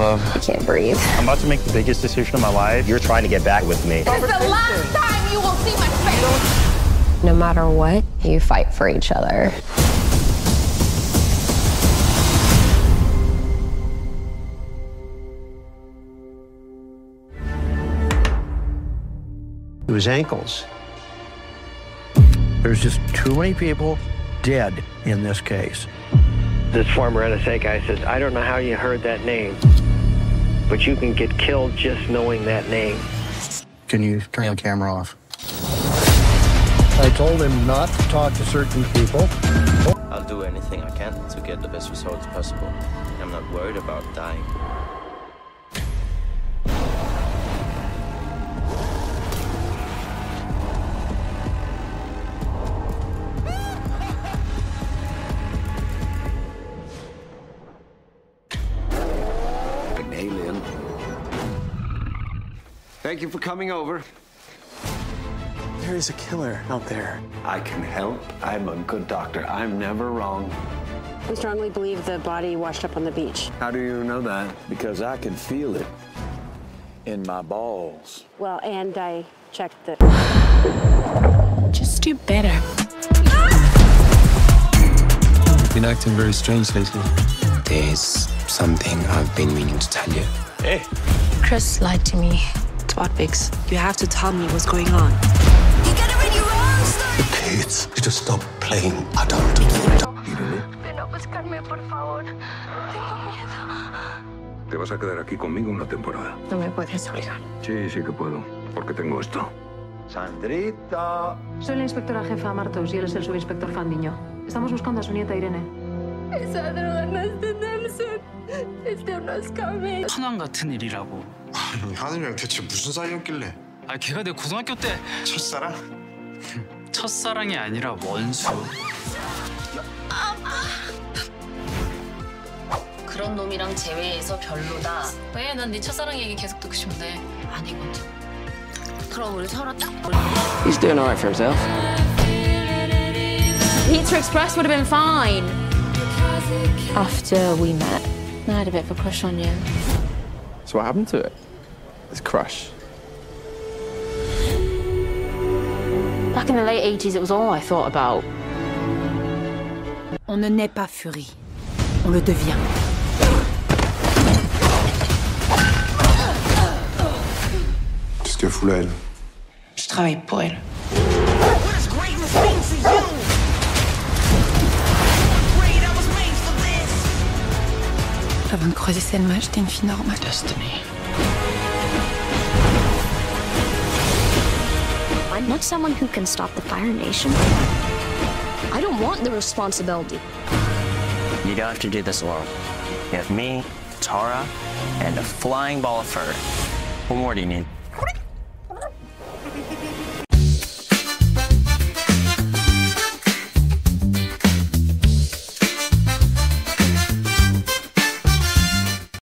love. I can't breathe. I'm about to make the biggest decision of my life. You're trying to get back with me. It's the last time you will see my face. No matter what, you fight for each other. It was ankles. There's just too many people dead in this case. This former NSA guy says, I don't know how you heard that name, but you can get killed just knowing that name. Can you turn the camera off? I told him not to talk to certain people. I'll do anything I can to get the best results possible. I'm not worried about dying. Thank you for coming over. There is a killer out there. I can help. I'm a good doctor. I'm never wrong. We strongly believe the body washed up on the beach. How do you know that? Because I can feel it in my balls. Well, and I checked the. Just do better. You've been acting very strange lately. There's something I've been meaning to tell you. Hey. Chris lied to me. Biggs. You have to tell me what's going on. The kids need to stop playing adult. Ven a buscarme, por favor. Tengo miedo. Te vas a quedar aquí conmigo una temporada. No me puedes obligar. Sí, sí que puedo, porque tengo esto. Sandrita. Soy la inspectora jefa Martos y él es el subinspector Fandiño. Estamos buscando a su nieta Irene. 천왕 같은 일이라고. 하늘이랑 대체 무슨 사이였길래? 아, 걔가 내 고등학교 때 첫사랑? 첫사랑이 아니라 원수. 그런 놈이랑 제외해서 별로다. 왜? 난 네 첫사랑 얘기 계속 듣고 싶은데 아니거든. 그럼 우리 서로 딱. He's doing all right for himself. Pizza Express would have been fine. After we met, I had a bit of a crush on you. So what happened to it? It's crush. Back in the late 80s, it was all I thought about. On ne naît pas Fury. On le devient. Qu'est-ce que tu fous là, elle Je travaille pour elle. Avant de croiser Selma, j'étais une fille normale. Destiny. I'm not someone who can stop the Fire Nation. I don't want the responsibility. You don't have to do this alone. You have me, Tara, and a flying ball of fur. What more do you need?